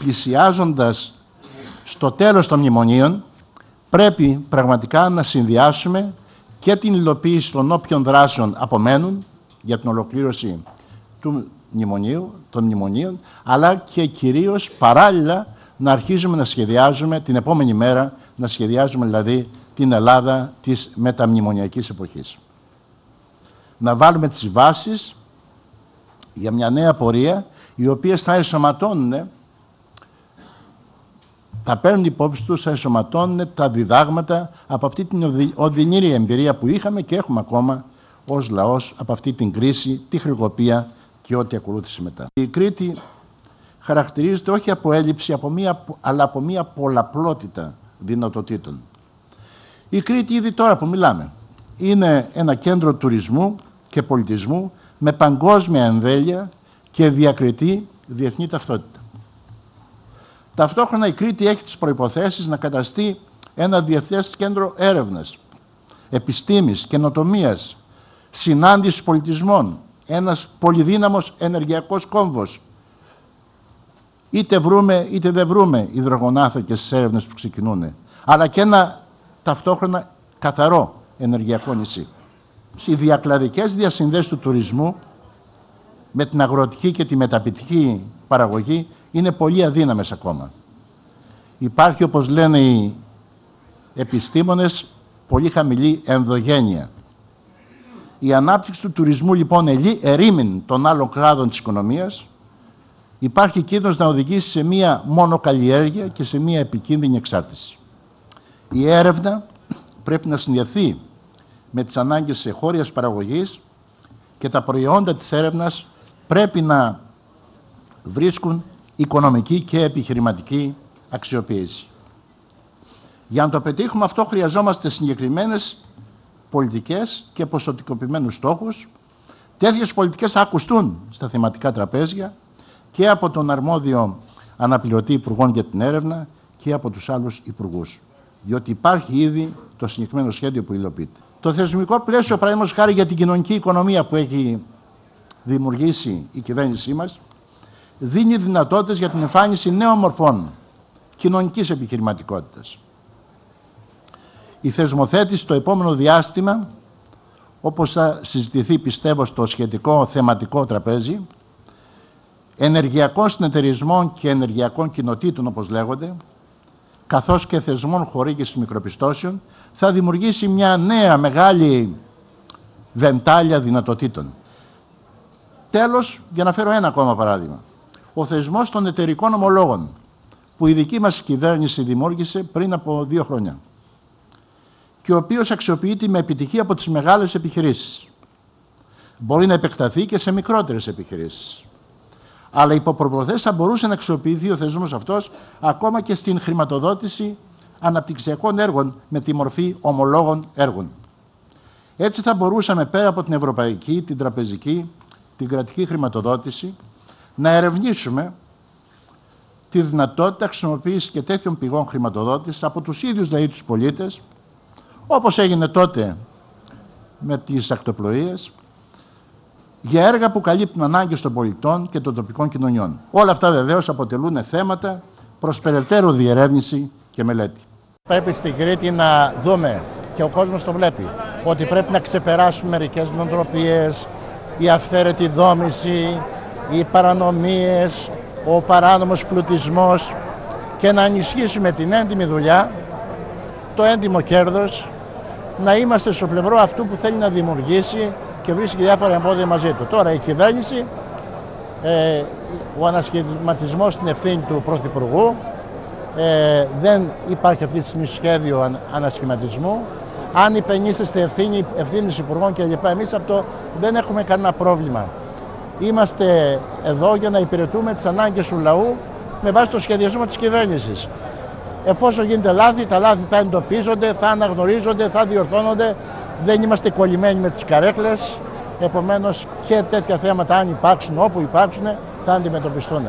πλησιάζοντας στο τέλος των μνημονίων πρέπει πραγματικά να συνδυάσουμε και την υλοποίηση των όποιων δράσεων απομένουν για την ολοκλήρωση του μνημονίου, των μνημονίων, αλλά και κυρίως παράλληλα να αρχίζουμε να σχεδιάζουμε την επόμενη μέρα, να σχεδιάζουμε δηλαδή την Ελλάδα της μεταμνημονιακής εποχής. Να βάλουμε τις βάσεις για μια νέα πορεία, οι οποίες θα εσωματώνουν, θα παίρνουν υπόψη τους, θα εσωματώνουν τα διδάγματα από αυτή την οδυνήρια εμπειρία που είχαμε και έχουμε ακόμα ως λαός από αυτή την κρίση, τη χρηγοπία και ό,τι ακολούθησε μετά. Η Κρήτη χαρακτηρίζεται όχι από έλλειψη, από μία, αλλά από μία πολλαπλότητα δυνατοτήτων. Η Κρήτη ήδη τώρα που μιλάμε είναι ένα κέντρο τουρισμού και πολιτισμού με παγκόσμια εμβέλεια και διακριτή διεθνή ταυτότητα. Ταυτόχρονα η Κρήτη έχει τις προϋποθέσεις να καταστεί ένα διεθνές κέντρο έρευνας, επιστήμης, καινοτομίας, συνάντησης πολιτισμών, ένας πολυδύναμος ενεργειακός κόμβος. Είτε βρούμε είτε δεν βρούμε υδρογονάθεκες στις έρευνες που ξεκινούν, αλλά και ένα ταυτόχρονα καθαρό ενεργειακό νησί. Οι διακλαδικές διασυνδέσεις του τουρισμού με την αγροτική και τη μεταπητική παραγωγή είναι πολύ αδύναμες ακόμα. Υπάρχει, όπως λένε οι επιστήμονες, πολύ χαμηλή ενδογένεια. Η ανάπτυξη του τουρισμού λοιπόν ερήμην των άλλων κλάδων της οικονομίας υπάρχει κίνδυνος να οδηγήσει σε μία μονοκαλλιέργεια και σε μία επικίνδυνη εξάρτηση. Η έρευνα πρέπει να συνδυαθεί με τις ανάγκες της εγχώριας παραγωγής και τα προϊόντα της έρευνας πρέπει να βρίσκουν οικονομική και επιχειρηματική αξιοποίηση. Για να το πετύχουμε αυτό χρειαζόμαστε συγκεκριμένες πολιτικές και ποσοτικοποιημένους στόχους. Τέτοιες πολιτικές θα ακουστούν στα θεματικά τραπέζια και από τον αρμόδιο αναπληρωτή υπουργών για την έρευνα και από τους άλλους υπουργούς. Διότι υπάρχει ήδη το συγκεκριμένο σχέδιο που υλοποιείται. Το θεσμικό πλαίσιο, παραδείγματος χάρη για την κοινωνική οικονομία που έχει δημιουργήσει η κυβέρνησή μας, δίνει δυνατότητες για την εμφάνιση νέων μορφών κοινωνικής επιχειρηματικότητας. Η θεσμοθέτηση το επόμενο διάστημα, όπως θα συζητηθεί πιστεύω στο σχετικό θεματικό τραπέζι, ενεργειακών συνεταιρισμών και ενεργειακών κοινοτήτων όπως λέγονται, καθώς και θεσμών χορήγησης μικροπιστώσεων, θα δημιουργήσει μια νέα μεγάλη βεντάλια δυνατοτήτων. Τέλος, για να φέρω ένα ακόμα παράδειγμα. Ο θεσμός των εταιρικών ομολόγων, που η δική μας κυβέρνηση δημιούργησε πριν από δύο χρόνια και ο οποίος αξιοποιείται με επιτυχία από τις μεγάλες επιχειρήσεις. Μπορεί να επεκταθεί και σε μικρότερες επιχειρήσεις. Αλλά υπό προποθέσεις θα μπορούσε να αξιοποιηθεί ο θεσμός αυτός ακόμα και στην χρηματοδότηση αναπτυξιακών έργων με τη μορφή ομολόγων έργων. Έτσι θα μπορούσαμε πέρα από την ευρωπαϊκή, την τραπεζική, την κρατική χρηματοδότηση να ερευνήσουμε τη δυνατότητα χρησιμοποίησης και τέτοιων πηγών χρηματοδότησης από τους ίδιους δηλαδή τους πολίτες, όπως έγινε τότε με τις ακτοπλοείες, για έργα που καλύπτουν ανάγκες των πολιτών και των τοπικών κοινωνιών. Όλα αυτά βεβαίως αποτελούν θέματα προς περαιτέρω διερεύνηση και μελέτη. Πρέπει στην Κρήτη να δούμε και ο κόσμος το βλέπει ότι πρέπει να ξεπεράσουμε μερικές νοοτροπίες, η αυθαίρετη δόμηση, οι παρανομίες, ο παράνομος πλουτισμός και να ενισχύσουμε την έντιμη δουλειά, το έντιμο κέρδος, να είμαστε στο πλευρό αυτού που θέλει να δημιουργήσει και βρίσκει διάφορα εμπόδια μαζί του. Τώρα η κυβέρνηση, ε, ο ανασχηματισμός στην ευθύνη του Πρωθυπουργού, ε, δεν υπάρχει αυτή τη στιγμή σχέδιο ανασχηματισμού. Αν υπενήσεστε ευθύνη, ευθύνης υπουργών κλπ. Εμείς αυτό δεν έχουμε κανένα πρόβλημα. Είμαστε εδώ για να υπηρετούμε τις ανάγκες του λαού με βάση το σχεδιασμό της κυβέρνησης. Εφόσον γίνεται λάθη, τα λάθη θα εντοπίζονται, θα αναγνωρίζονται, θα διορθώνονται. Δεν είμαστε κολλημένοι με τις καρέκλες. Επομένως και τέτοια θέματα, αν υπάρξουν, όπου υπάρξουν, θα αντιμετωπιστούν.